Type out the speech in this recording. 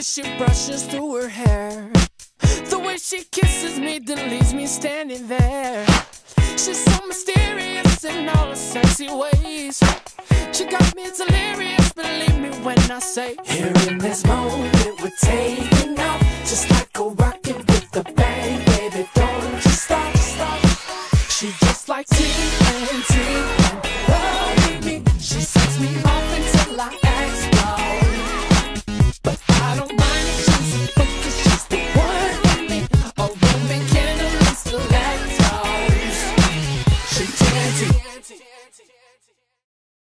way she brushes through her hair. The way she kisses me, then leaves me standing there. She's so mysterious in all her sexy ways. She got me delirious, believe me when I say. Here in this moment, we're taking off, just like a rocket with a bang, baby. Don't you stop, stop. She just like TNT, and love me. She sets me off until I. TNT.